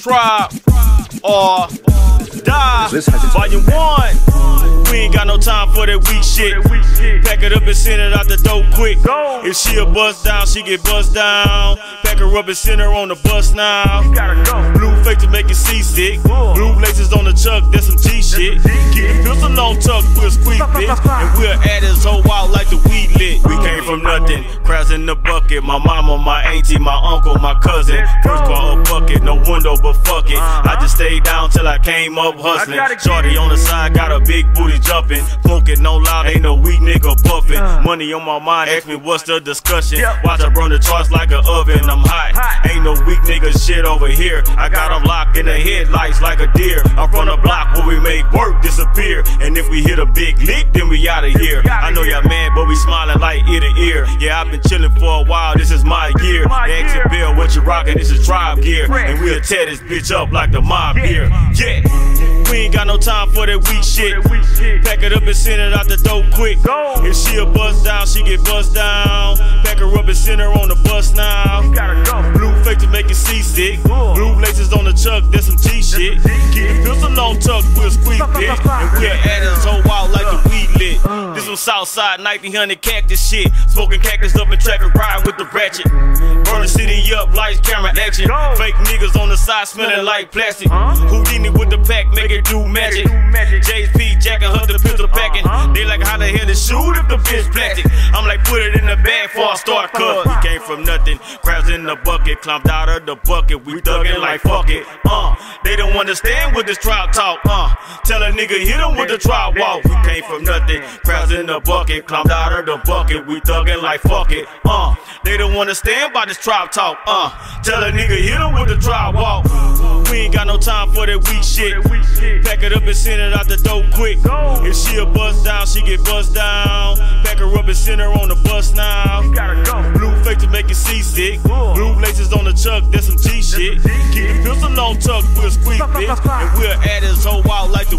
Tribe or Die. Volume 1. We ain't got no time for that weak shit. Pack it up and send it out the door quick. If she a bust down, she get bust down. Pack her up and send her on the bus now. Blue fake to make it seasick. Blue laces on the chuck, that's some G shit. Keep the pistol on tuck, we'll squeak bitch. And we'll add his whole in the bucket. My mama, my auntie, my uncle, my cousin. First car a bucket, no window, but fuck it. I just stayed down till I came up hustling. Shorty on the side, got a big booty jumping. Smoking no loud, ain't no weak nigga puffing. Money on my mind, ask me what's the discussion. Watch I burn the charts like an oven, I'm hot. Ain't no weak nigga shit over here. I got them locked in the headlights like a deer. I'm from the block where we make work disappear. And if we hit a big lick, then we outta here. I know y'all mad, but we smiling like ear to ear. Yeah, I've been chilling for a while, this is my year. They exit bill, what you rockin', this is tribe gear. And we'll tear this bitch up like the mob here. Yeah. We ain't got no time for that weak shit. Pack it up and send it out the door quick. If she a bust down, she get bust down. Pack her up and send her on the bus now. Blue fake to make it seasick. Blue laces on the chuck, that's some G shit. Keep the pistol on tuck, we'll squeak it. And we'll add this whole Was Southside 1900 cactus shit. Smoking cactus up in traffic, riding with the ratchet. Burn the city up, lights, camera, action. Fake niggas on the side smelling like plastic. Houdini with the pack, make it do magic. JP jacking her the shoot if the bitch plastic. I'm like put it in the bag for a start cut. We came from nothing, crabs in the bucket, climbed out of the bucket. We thuggin' like fuck it. Uh, they don't understand what this trial talk. Uh, tell a nigga hit him with the trial walk. We came from nothing, crabs in the bucket, climbed out of the bucket. We thuggin' like fuck it. Uh, they don't understand about this trial talk. Uh, tell a nigga hit him with the trial walk. We ain't got no time for that weak shit. Pack it up and send it out the door quick. If she a bust down, she get bust down. Pack her up and send her on the bus now. Blue fake to make it seasick. Blue laces on the chuck, that's some G shit. Keep the pistol on tuck, we'll squeak bitch. And we'll add this whole wild like